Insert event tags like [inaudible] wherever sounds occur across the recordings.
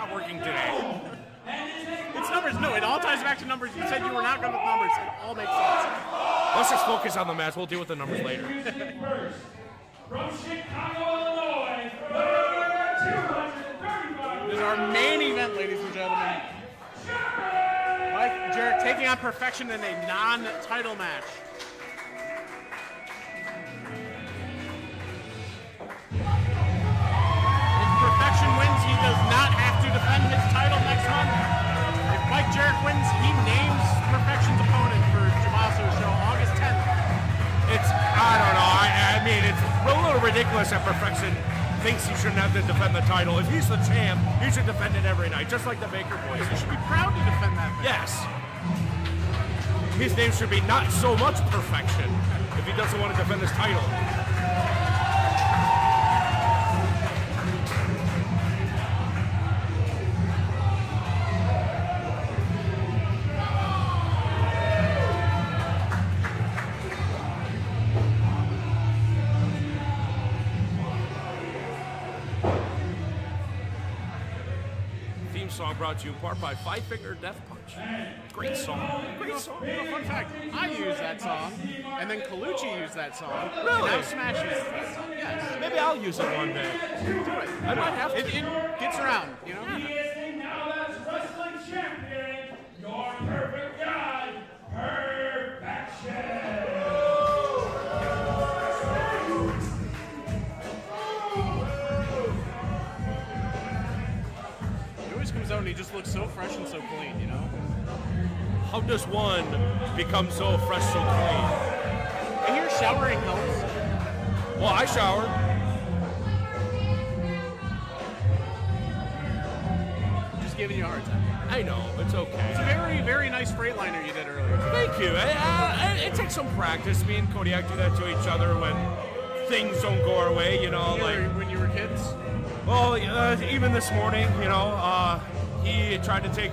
not working today. It's numbers. No, it all ties back to numbers. You said you were not good with numbers. It all makes sense. Let's just focus on the match. We'll deal with the numbers later. From Chicago, Illinois, This is our main event, ladies and gentlemen. Mike Jerrick taking on Perfection in a non-title match. If Perfection wins, he does not have defend his title next month. If Mike Jerrick wins, he names Perfection's opponent for Javaso's show August 10th. It's I don't know. I, I mean, it's a little ridiculous that Perfection thinks he shouldn't have to defend the title. If he's the champ, he should defend it every night, just like the Baker boys. He should be proud to defend that. thing. Yes. His name should be not so much Perfection if he doesn't want to defend his title. Brought to you in part by Five Finger Death Punch. Great song. Great song. You know, fun fact, I use that song, and then Colucci used that song. Really? And now Smash uses that song. Yes. Maybe I'll use it one day. Do it. I might have to. it gets around, you know? He looks so fresh and so clean, you know? How does one become so fresh, so clean? I hear showering helps. Well, I shower. Just giving you a hard time. I know, it's okay. It's a very, very nice Freightliner you did earlier. Thank you. I, I, it takes some practice. Me and Kodiak do that to each other when things don't go our way, you know, You like. were- when you were kids? Well, uh, even this morning, you know, uh, he tried to take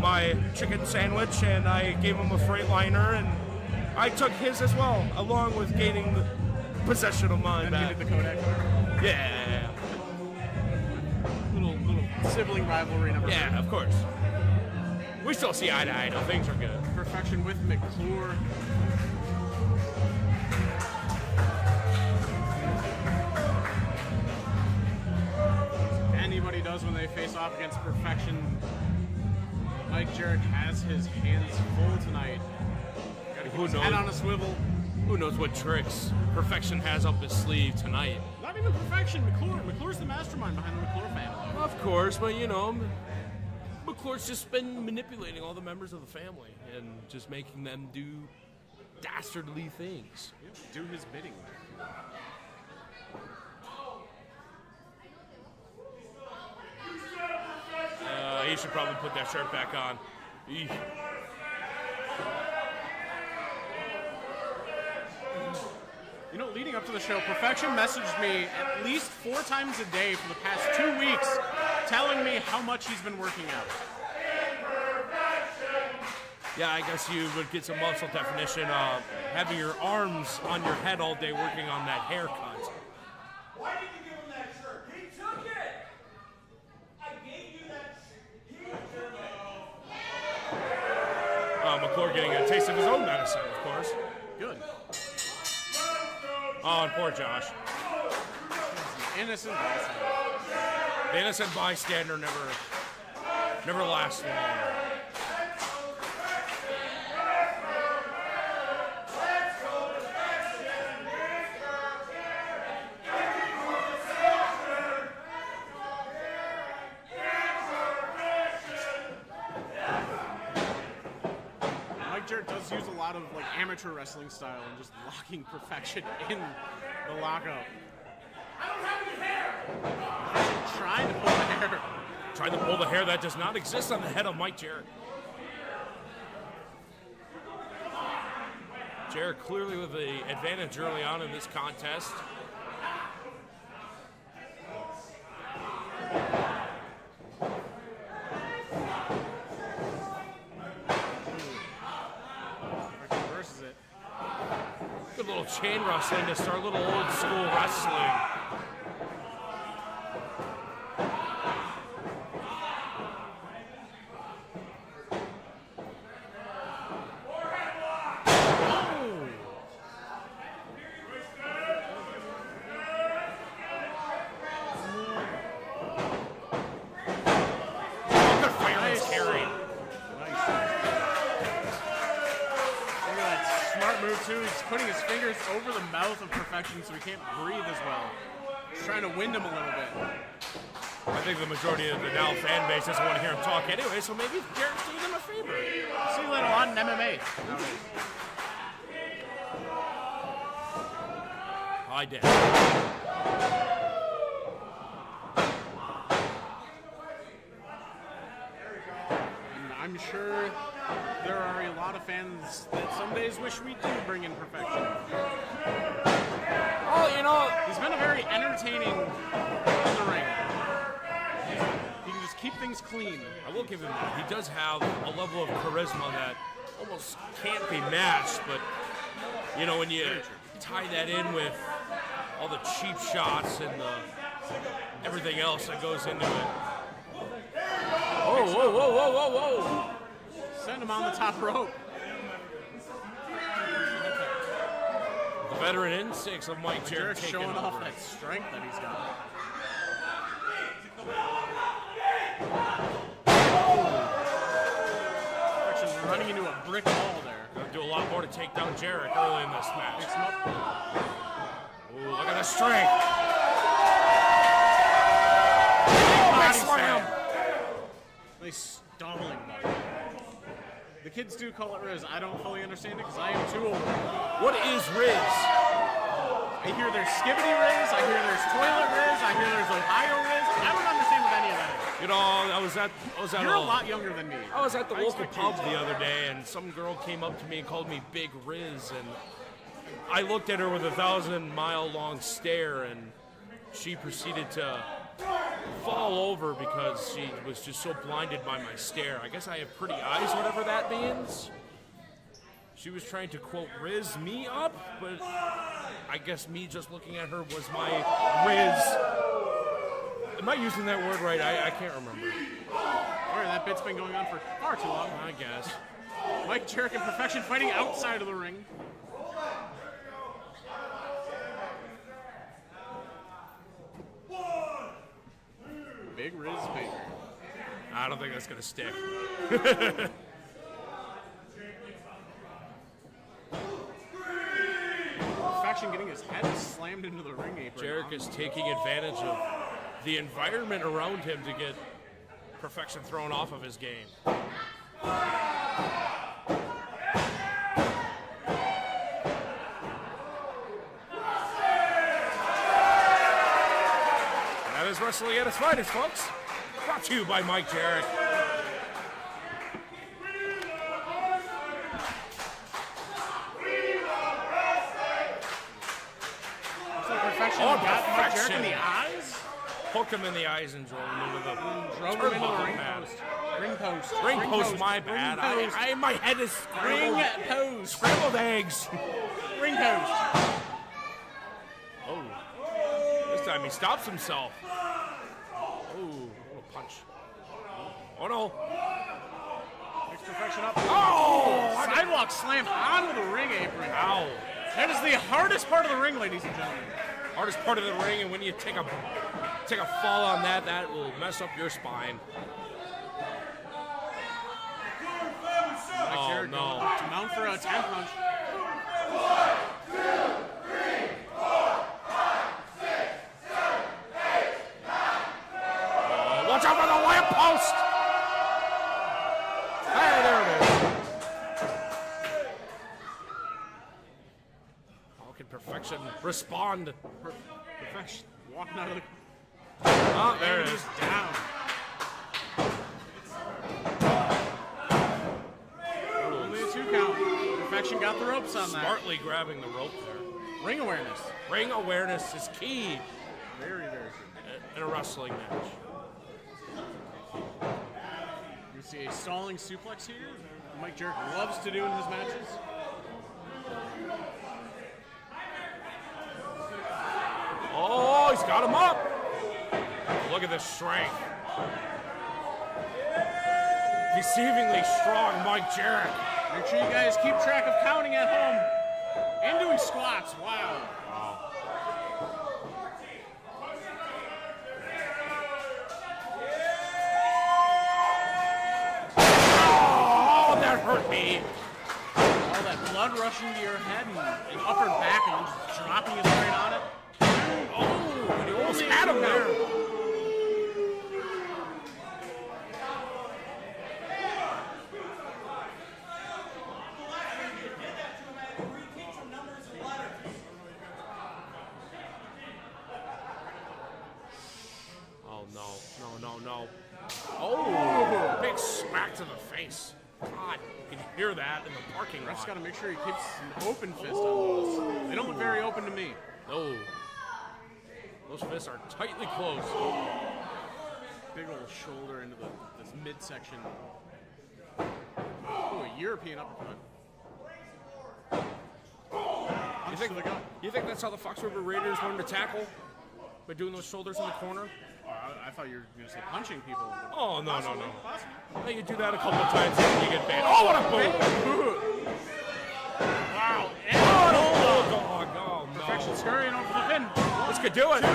my chicken sandwich, and I gave him a Freightliner, and I took his as well, along with gaining the possession of mine And back. the Kodiak. Yeah, Little, little sibling rivalry number yeah, of course. We still see eye to eye, though. Things are good. Perfection with McClure. Anybody when they face off against Perfection. Mike Jerrick has his hands full tonight. Gotta keep Who his head on a swivel. Who knows what tricks Perfection has up his sleeve tonight? Not even Perfection, McClure. McClure's the mastermind behind the McClure family. Of course, but you know, McClure's just been manipulating all the members of the family and just making them do dastardly things. Do his bidding. Uh, he should probably put that shirt back on. You know, leading up to the show, Perfection messaged me at least four times a day for the past two weeks, telling me how much he's been working out. Yeah, I guess you would get some muscle definition of having your arms on your head all day working on that haircut. Josh. Innocent bystander. The innocent bystander never, never lasts long. Mike Jerrick does use a lot of like amateur wrestling style and just locking perfection in the lockup. Trying to pull the hair. Trying to pull the hair that does not exist on the head of Mike Jerrick. Jerrick clearly with the advantage early on in this contest. Perfection versus it. Good little chain wrestling to start a little old school wrestling. Putting his fingers over the mouth of Perfection so he can't breathe as well. He's trying to wind him a little bit. I think the majority of the now fan base doesn't want to hear him talk anyway, so maybe Jerrick's doing them a favor. See you later on in MMA. Hi, Dad. I'm sure there are a lot of fans that some days wish we do bring in Perfection. Oh, you know, He's been a very entertaining in the ring. He can just keep things clean. I will give him that. He does have a level of charisma that almost can't be matched, but you know, when you tie that in with all the cheap shots and the everything else that goes into it. Oh, whoa, whoa, whoa, whoa, whoa! Send him on the top rope. The veteran instincts of Mike Jerrick showing off that strength that he's got. Perfection's running into a brick wall there. Gonna do a lot more to take down Jerrick early in this match. Ooh, look at the strength. Oh, Big Body slam. Nice body. The kids do call it Rizz. I don't fully understand it because I am too old. What is Rizz? I hear there's Skibidi Rizz, I hear there's Toilet Rizz, I hear there's Ohio Rizz. I don't understand what any of that is. You know, I was at I was at You're a a- lot younger than me. I was at the I local pub the other day, and some girl came up to me and called me Big Rizz, and I looked at her with a thousand mile long stare, and she proceeded to fall over because she was just so blinded by my stare. I guess I have pretty eyes, whatever that means. She was trying to quote Rizz me up, but I guess me just looking at her was my Rizz. Am I using that word right? I, I can't remember. Sorry, that bit's been going on for far too long. I guess. Mike Jerrick and Perfection fighting outside of the ring. Big Rizz Baker. I don't think that's gonna stick. Perfection getting his head slammed into the ring apron. Jerrick is taking advantage of the environment around him to get perfection thrown off of his game. Wrestling at its finest, folks. Brought to you by Mike Jerrick. Looks like Perfection Oh, got Mike Jerrick in the eyes. Poked him in the eyes and drove him into the mm, Drove him into the ring post. Ring post. Ring post, my Ring bad. post. I, I, my head is Ring post. Scrambled eggs. Ring post. Oh. This time he stops himself. Oh, little punch. Oh no. Picks Perfection up. Oh! Sidewalk slam onto the ring apron. Ow. That is the hardest part of the ring, ladies and gentlemen. Hardest part of the ring, and when you take a take a fall on that, that will mess up your spine. Oh, no. to mount for a 10 punch. Oh, respond? Per- Perfection walking out of the. Oh, there it is. down. Only a two count. Perfection got the ropes on that. Smartly grabbing the rope there. Ring awareness. Ring awareness is key Very, very good. in a wrestling match. You see a stalling suplex here. Mike Jerrick loves to do in his matches. Oh, he's got him up. Look at the strength. Deceivingly strong Mike Jerrick. Make sure you guys keep track of counting at home and doing squats. Wow. Oh, that hurt me. All that blood rushing to your head and, and upper back and just dropping you straight on it. Oh, and he almost had him there. count. did that to him at a reteach him numbers and letters. Oh no, no, no, no. Oh, big smack to the face. God, you can hear that in the parking Ref's lot. got to make sure he keeps an open fist on those. They don't look very open to me. No. Those fists are tightly closed. Big old shoulder into the this midsection. Oh, a European uppercut. You think, to the gut. you think that's how the Fox River Raiders learned to tackle? By doing those shoulders in the corner? Oh, I, I thought you were going to say punching people. Oh, no, no, Possibly, no. possibly. I think you do that a couple of times and you get banned. Oh, what a boot! Perfection scurrying over the pin. This could do it. A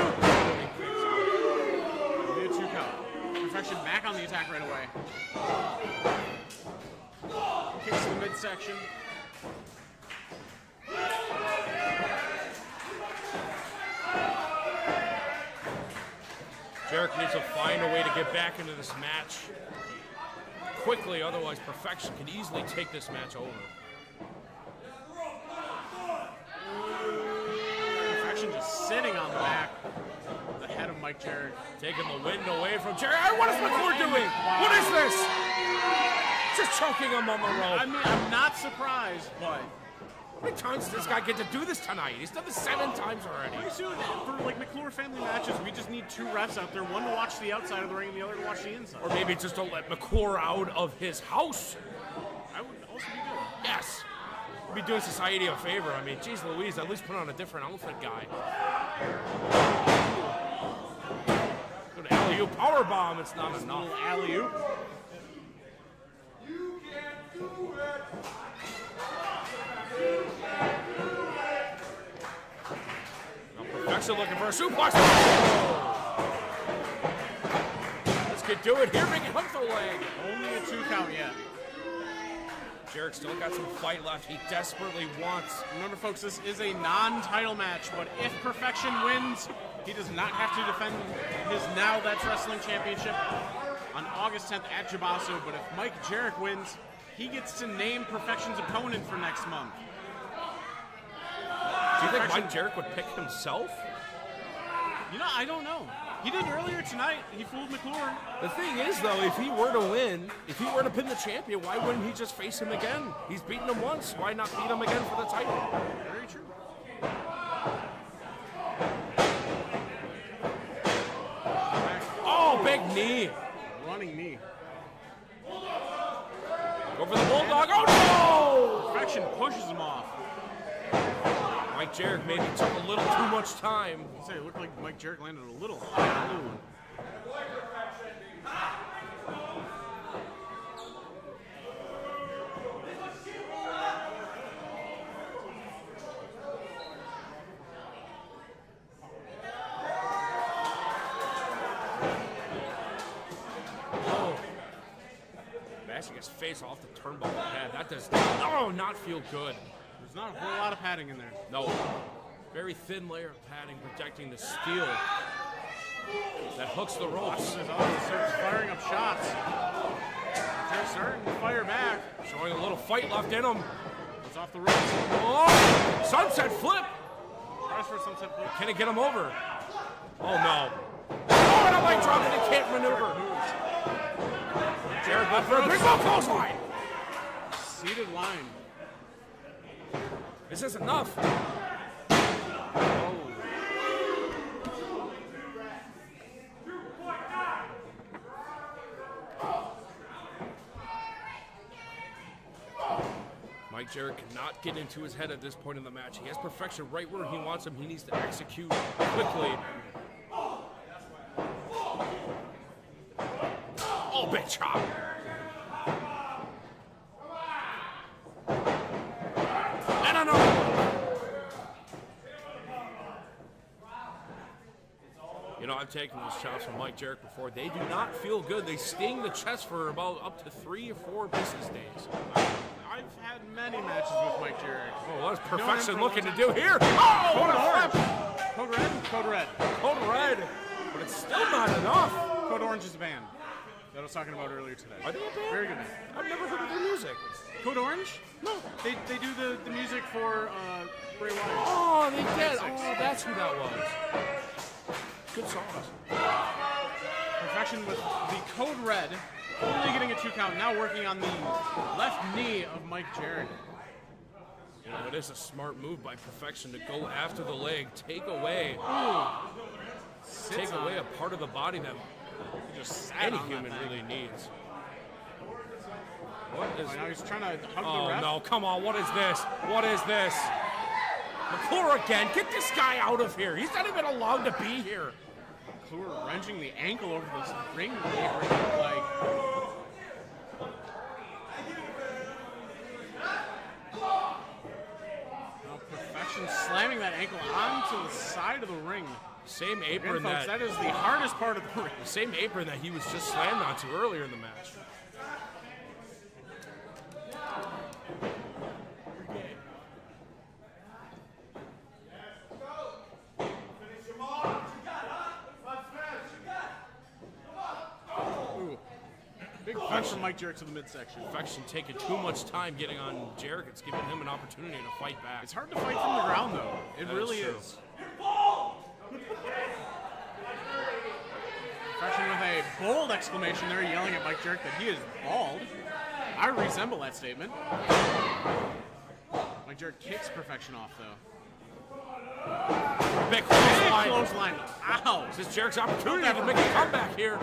two count. Perfection back on the attack right away. Kicks to the midsection. Jerrick needs to find a way to get back into this match quickly, otherwise Perfection can easily take this match over. Perfection just sitting on the back. The head of Mike Jerrick. Taking the wind away from. Hey, what is McClure doing? What is this? Just choking him on the rope. I mean, I'm not surprised, but How many times does this guy get to do this tonight? He's done this seven times already. pretty soon for like McClure family matches, we just need two refs out there, one to watch the outside of the ring and the other to watch the inside. Or maybe just don't let McClure out of his house. I would also be good. Yes. We'd be doing society a favor. I mean, geez Louise, at least put on a different outfit, guy. Go to alley power bomb. It's not enough. Little alley oop. Now Perfection looking for a suplex. This could do it here. Big hook the leg. Only a two count yet. Jerrick still got some fight left. He desperately wants. Remember, folks, this is a non-title match, but if Perfection wins, he does not have to defend his Now That's Wrestling Championship on August 10th at Jabasso. But if Mike Jerrick wins, he gets to name Perfection's opponent for next month. Do you think Mike Jerrick would pick himself? You know, I don't know. He did earlier tonight. He fooled McClure. The thing is, though, if he were to win, if he were to pin the champion, why wouldn't he just face him again? He's beaten him once. Why not beat him again for the title? Very true. Oh, big knee. Running knee. Go for the bulldog. Oh no! Perfection pushes him off. Mike Jerrick maybe took a little too much time. Say, it looked like Mike Jerrick landed a little high his oh. face off the turnbuckle. Yeah, that does oh not feel good. Not a whole lot of padding in there. No. Very thin layer of padding protecting the steel that hooks the ropes. Arm starts firing up shots. Jerrick starting to fire back. Showing a little fight left in him. It's off the ropes. Oh! Sunset flip! For sunset flip. Can it get him over? Oh no. Oh, and a leg drop and he can't maneuver. Jared a big ball clothesline. Seated line. This is enough? Oh. Mike Jerrick cannot get into his head at this point in the match. He has perfection right where he wants him. He needs to execute quickly. Oh, big chop. And another one. You know, I've taken those chops from Mike Jerrick before. They do not feel good. They sting the chest for about up to three or four business days. I've had many matches with Mike Jerrick. Oh, what is perfection looking to do here? Oh, Code what a flip! Code red? Code red. Code red, but it's still not enough. Code orange is a band that I was talking about earlier today. Are they a band? Very good band. I've never heard of their music. Code orange? No. They, they do the, the music for uh, Bray Wyatt. Oh, they did. Oh, that's who that was. Good songs. Perfection with the code red. Only getting a two count. Now working on the left knee of Mike Jerrick. You know, it is a smart move by Perfection to go after the leg, take away, take away it. a part of the body that just any human really needs. What is? Oh, now he's trying to hug Oh the ref. no! Come on! What is this? What is this? McClure again! Get this guy out of here! He's not even allowed to be here. McClure wrenching the ankle over this ring apron. Like, perfection slamming that ankle onto the side of the ring. Same Again, apron folks, that, that is the hardest part of the [laughs] ring. The same apron that he was just slammed onto earlier in the match. Mike Jerrick to the midsection. Perfection taking too much time getting on Jerrick. It's giving him an opportunity to fight back. It's hard to fight from the ground, though. It That is really is. Perfection with a bold exclamation there, yelling at Mike Jerrick that he is bald. I resemble that statement. Mike Jerrick kicks Perfection off, though. Big Big clothesline. Ow! This is Jarrett's opportunity to make a comeback here.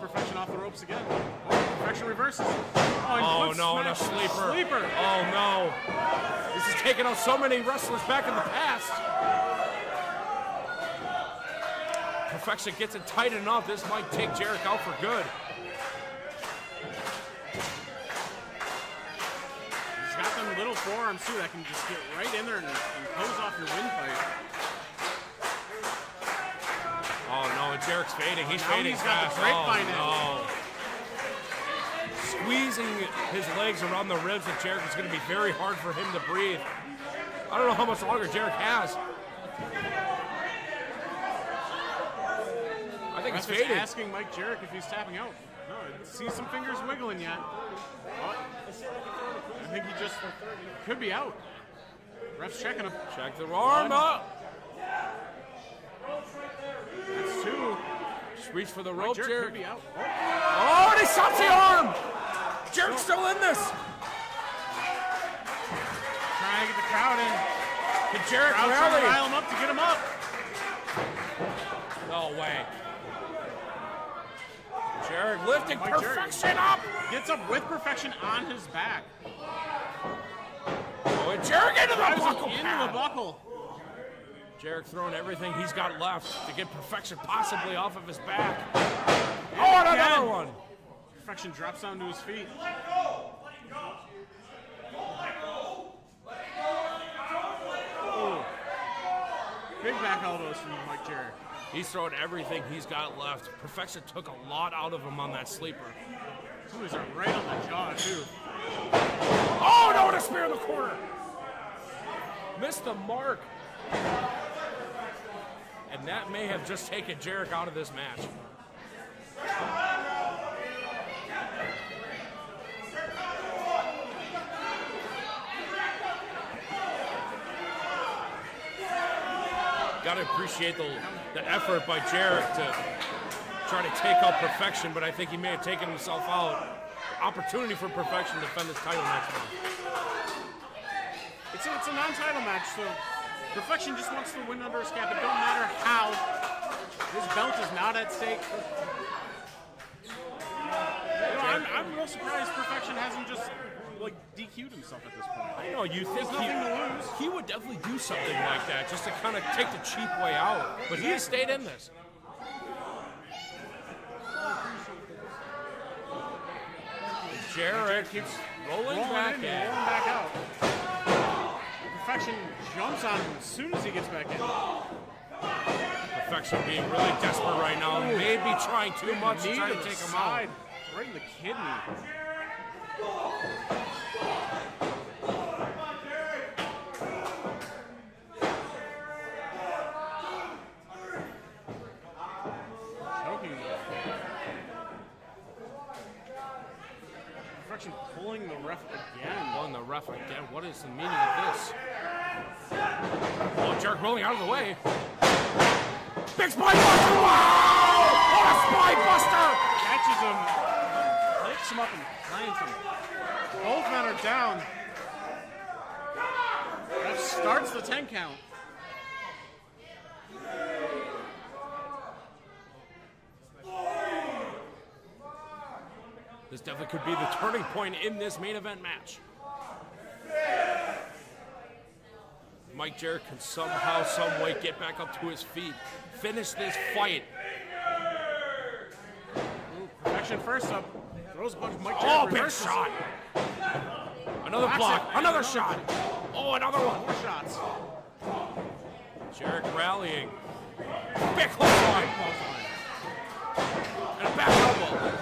Perfection off the ropes again. Oh, Perfection reverses. Oh, Oh no, and a sleeper. Sleeper. Oh no. This is taking out so many wrestlers back in the past. Perfection gets it tight enough. This might take Jerrick out for good. He's got them little forearms too that can just get right in there and, and close off your windpipe. Oh Jerrick's fading. He's oh, Now fading he's got the fast. grapevine in. oh, no. Oh. Squeezing his legs around the ribs of Jerrick is going to be very hard for him to breathe. I don't know how much longer Jerrick has. I think Ref he's fading. asking Mike Jerrick if he's tapping out. No, I see some fingers wiggling yet. Oh, I think he just could be out. Ref's checking him. Check the arm up. That's two. Just reach for the rope, Jerrick. could out. Oh, and he stops the arm. Jerrick's oh. still in this. Trying to get the crowd in. Can Jerrick Crowd trying to rally? him up to get him up. No way. Jerrick lifting Jerrick. perfection up. Gets up with perfection on his back. Oh, and Jerrick into the Drives buckle into the buckle. Jerrick throwing everything he's got left to get perfection possibly off of his back. Oh, and another one. Perfection drops down to his feet. Ooh. Big back elbows from Mike Jerrick. He's throwing everything he's got left. Perfection took a lot out of him on that sleeper. These are right on the jaw, too. Oh no, and a spear in the corner. Missed the mark. And that may have just taken Jerrick out of this match. Got to appreciate the, the effort by Jerrick to try to take out perfection, but I think he may have taken himself out. Opportunity for perfection to defend this title next. It's a, it's a non-title match, so Perfection just wants to win under his cap. It don't matter how. His belt is not at stake. You know, I'm, I'm real surprised Perfection hasn't just like DQ'd himself at this point. I know you think he, nothing to lose. he would definitely do something like that just to kind of take the cheap way out, but he has stayed in this. Jerrick keeps rolling, Rolling back in, in. rolling back out. Perfection jumps on him as soon as he gets back in. Perfection being really desperate right now. Oh. Maybe trying too much to to take him side, out. right in the kidney. Perfection pulling the ref again. On the ref again. What is the meaning of this? Oh, Jerrick rolling out of the way. Big spine buster! Wow! What a spine buster! catches him, picks him up and plants him. Both men are down. That starts the 10 count. This definitely could be the turning point in this main event match. Mike Jerrick can somehow, some way get back up to his feet, finish this fight. Perfection first up. Throws a bunch of Mike Oh, Jerrick big shot! Another block, it. another shot. Oh, another one. More shots. Jerrick rallying. Big clothesline. And a back elbow.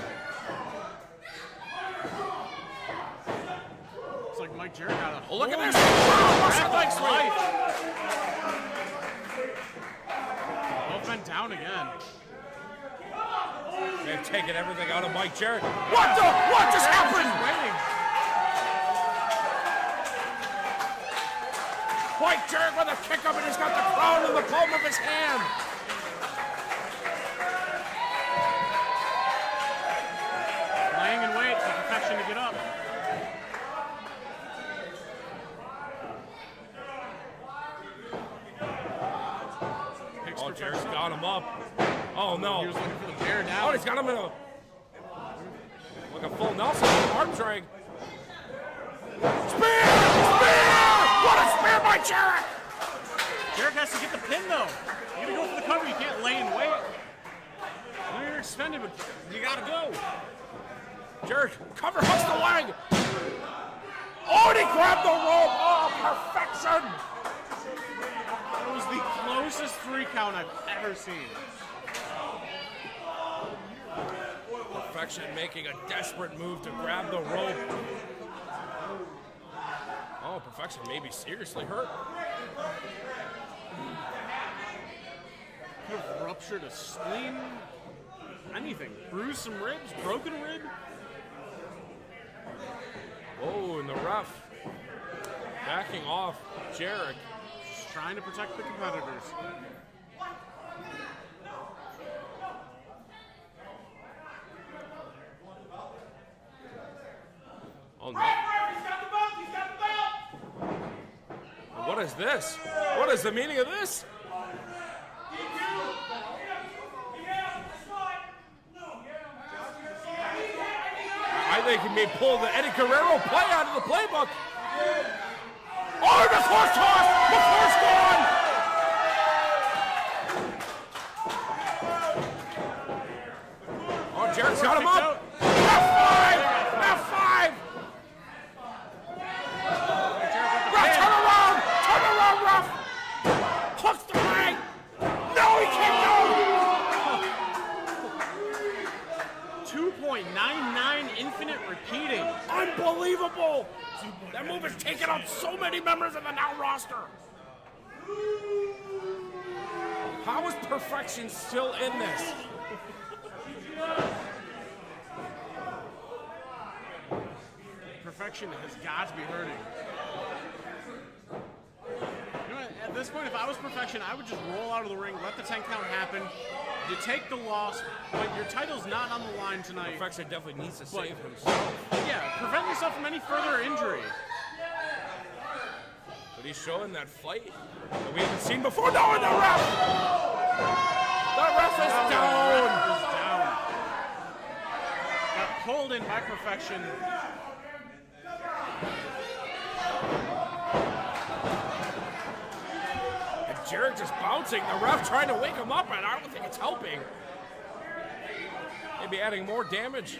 Like Mike Jerrick got a Oh, look at this. Wow, Russian Red leg Leg's sweep. life. Both men down again. They've taken everything out of Mike Jerrick. What the? What just happened? Mike Jerrick with a kick up and he's got the crown in the palm of his hand. Laying in wait for perfection to get up. Picks Oh, perfection Jerrick's up. got him up. Oh He no. was looking for the bear Oh, he's got him in a like a full Nelson arm drag. Spear! Spear! What a spear by Jerrick! Jerrick has to get the pin though. You gotta go for the cover. You can't lay in wait. I know you're extended, but you gotta go. Jerrick cover hooks the leg. Oh, and he grabbed the rope. Oh, perfection! That was the closest three count I've ever seen. Perfection making a desperate move to grab the rope. Oh, Perfection may be seriously hurt. Could have ruptured a spleen. Anything. Bruised some ribs. Broken rib. Oh, and the ref backing off Jerrick. Just trying to protect the competitors. Oh no. He's got the belt! He's got the belt! What is this? What is the meaning of this? I think he may pull the Eddie Guerrero play out of the playbook. Oh, the force toss! The force gone! Oh, Jerrick's got him up. out. F5! F5! Ref, turn around! Turn around, ref! Hooks the leg! No, he can't go! 2.99 infinite repeating. Unbelievable! That move has taken out so many members of the now roster. How is perfection still in this? Perfection has got to be hurting. You know what, at this point, if I was perfection, I would just roll out of the ring, let the 10 count happen. You take the loss, but your title's not on the line tonight. Perfection definitely needs to save himself. Yeah, prevent yourself from any further injury. But he's showing that fight that we haven't seen before. No, and the ref! The ref is down! Is down. Got pulled in by perfection. Jerrick just bouncing. The ref trying to wake him up, and I don't think it's helping. Maybe adding more damage.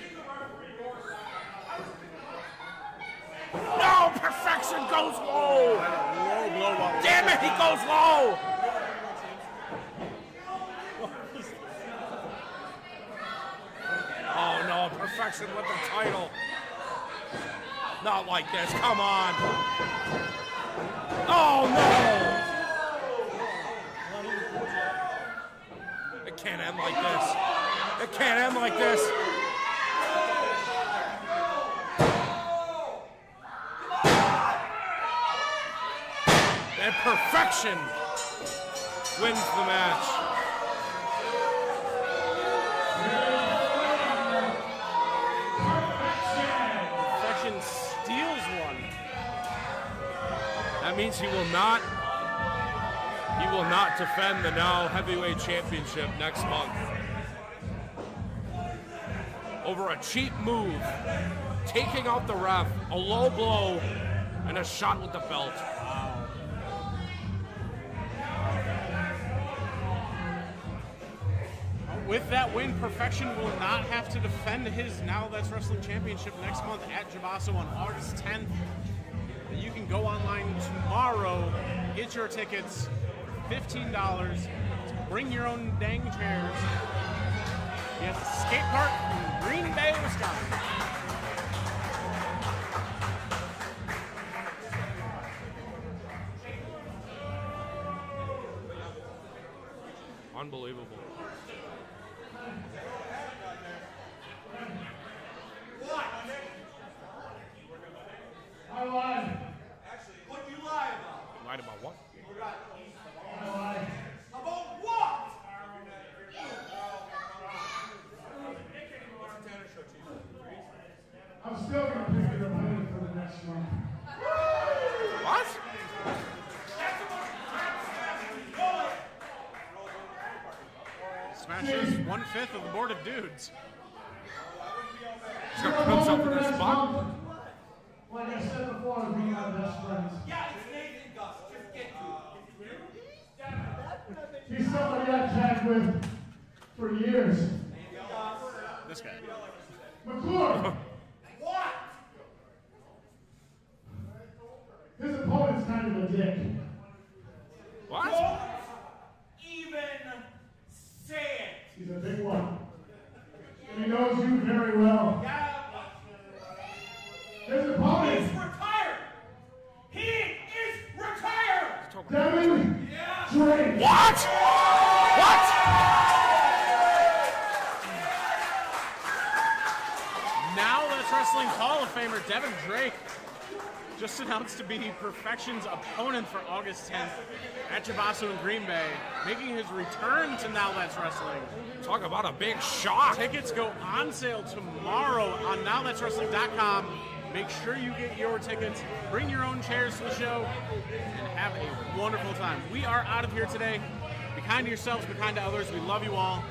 No! Perfection goes low! Damn it, he goes low! Oh no, perfection with the title. Not like this, come on. Oh no! Can't end like this. It can't end like this. And perfection wins the match. Perfection steals one. That means he will not he will not defend the now heavyweight championship next month. Over a cheap move, taking out the ref, a low blow, and a shot with the belt. With that win, Perfection will not have to defend his Now That's Wrestling Championship next month at Jabasso on August 10th. You can go online tomorrow, get your tickets $15. Bring your own dang chairs. A skate park in Green Bay, Wisconsin. Fifth of the board of dudes. He's gonna put himself in this spot. Like I said before, we are best friends. Yeah, it's Nathan Gus. Just get to it. He's somebody I've tagged with for years. This guy. McClure, [laughs] What? his opponent's kind of a dick. What? Don't even say it. He's a big one. And he knows you very well. Yeah, His he's opponent, retired. He is retired. Devin Drake. What? What? Now that's Wrestling Hall of Famer Devin Drake just announced to be Perfection's opponent for August 10th at Jabasso in Green Bay, making his return to Now That's Wrestling. Talk about a big shock. Tickets go on sale tomorrow on NowThat'sWrestling.com. Make sure you get your tickets, bring your own chairs to the show, and have a wonderful time. We are out of here today. Be kind to yourselves, be kind to others. We love you all.